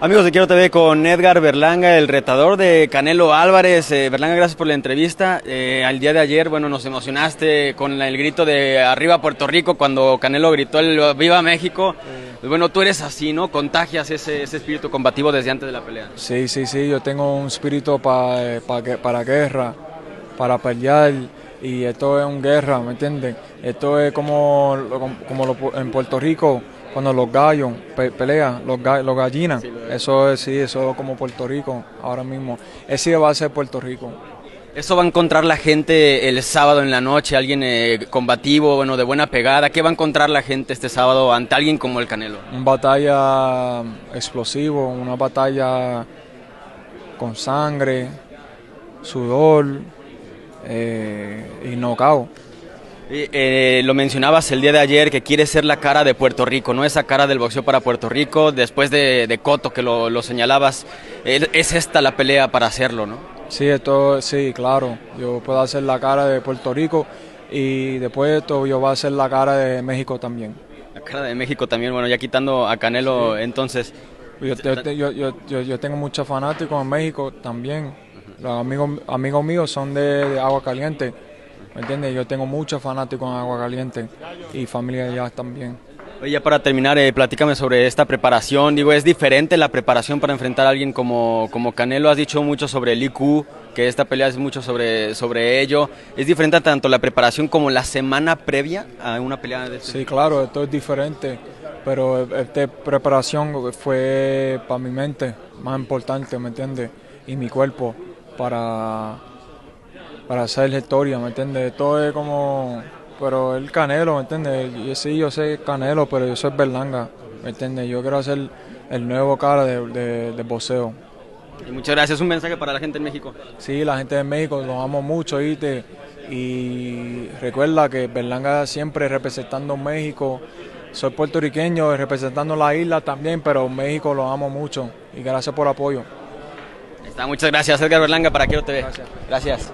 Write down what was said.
Amigos de Quiero TV con Edgar Berlanga, el retador de Canelo Álvarez. Eh, Berlanga, gracias por la entrevista. Eh, al día de ayer, bueno, nos emocionaste con el grito de arriba Puerto Rico cuando Canelo gritó el Viva México. Pues bueno, tú eres así, ¿no? Contagias ese, ese espíritu combativo desde antes de la pelea. Sí, sí, sí, yo tengo un espíritu pa, eh, pa para guerra, para pelear y esto es una guerra, ¿me entiendes? Esto es como, lo- como lo- en Puerto Rico, cuando los gallos pe- pelean, los, ga- los gallinas, eso es, sí, eso es como Puerto Rico ahora mismo. Ese va a ser Puerto Rico. Eso va a encontrar la gente el sábado en la noche, alguien eh, combativo, bueno, de buena pegada. ¿Qué va a encontrar la gente este sábado ante alguien como el Canelo? Una batalla explosivo, una batalla con sangre, sudor eh, y knockout. Eh, lo mencionabas el día de ayer que quiere ser la cara de Puerto Rico, ¿no? Esa cara del boxeo para Puerto Rico, después de, de Coto que lo, lo señalabas, eh, es esta la pelea para hacerlo, ¿no? Sí, esto, sí, claro. Yo puedo hacer la cara de Puerto Rico y después de esto yo voy a hacer la cara de México también. La cara de México también, bueno, ya quitando a Canelo, entonces, Yo, yo, yo, yo, yo- yo tengo muchos fanáticos en México también. Los amigos, amigos míos son de, de Agua Caliente. ¿Me entiendes? Yo tengo muchos fanáticos en Agua Caliente y familia allá también. Oye, para terminar, eh, platícame sobre esta preparación. Digo, ¿es diferente la preparación para enfrentar a alguien como, como Canelo? Has dicho mucho sobre el IQ, que esta pelea es mucho sobre, sobre ello. ¿Es diferente tanto la preparación como la semana previa a una pelea de este Sí, claro, esto es diferente, pero esta preparación fue para mi mente más importante, ¿me entiendes? Y mi cuerpo para, para hacer la historia, ¿me entiendes? Todo es como, pero el Canelo, ¿me entiendes? Y sí, yo sé Canelo, pero yo soy Berlanga, ¿me entiendes? Yo quiero hacer el nuevo cara de, de, de boxeo. Y muchas gracias. Un mensaje para la gente en México. Sí, la gente de México los amo mucho, ¿viste? Y recuerda que Berlanga siempre representando México. Soy puertorriqueño representando la isla también, pero México lo amo mucho. Y gracias por el apoyo. Está, muchas gracias, Edgar Berlanga, para Quiero TV. Gracias. Gracias.